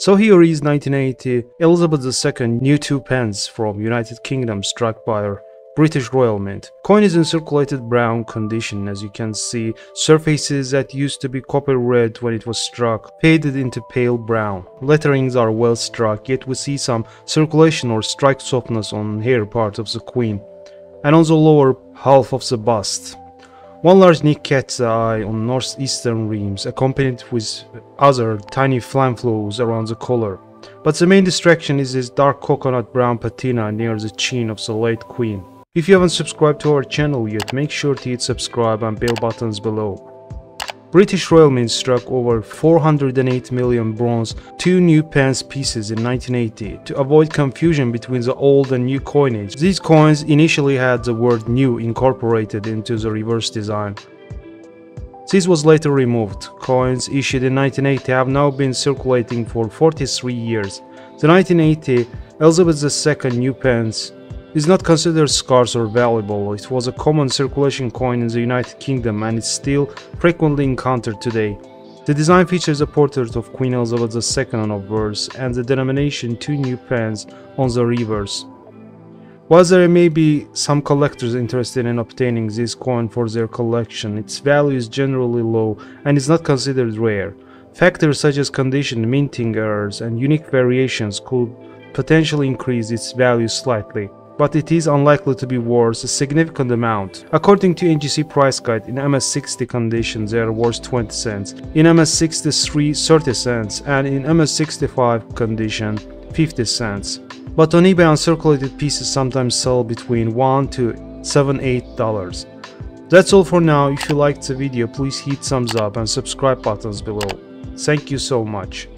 So here is 1980 Elizabeth II new two pence from United Kingdom struck by her British Royal Mint. Coin is in circulated brown condition as you can see. Surfaces that used to be copper red when it was struck faded into pale brown. Letterings are well struck yet we see some circulation or strike softness on hair part of the queen and on the lower half of the bust. One large neat cat's eye on northeastern rims, accompanied with other tiny flame flows around the collar. But the main distraction is this dark coconut brown patina near the chin of the late queen. If you haven't subscribed to our channel yet, make sure to hit subscribe and bell buttons below. British Royal Mint struck over 408 million bronze two new pence pieces in 1980 to avoid confusion between the old and new coinage. These coins initially had the word new incorporated into the reverse design. This was later removed. Coins issued in 1980 have now been circulating for 43 years. The 1980 Elizabeth II new pence is not considered scarce or valuable. It was a common circulation coin in the United Kingdom and is still frequently encountered today. The design features a portrait of Queen Elizabeth II on obverse and the denomination 2 new pence on the reverse. While there may be some collectors interested in obtaining this coin for their collection, its value is generally low and is not considered rare. Factors such as condition, minting errors, and unique variations could potentially increase its value slightly but it is unlikely to be worth a significant amount. According to NGC price guide, in MS60 condition they are worth 20 cents, in MS63 30 cents, and in MS65 condition 50 cents. But on eBay uncirculated pieces sometimes sell between 1 to 7 8 dollars. That's all for now, if you liked the video please hit thumbs up and subscribe buttons below. Thank you so much.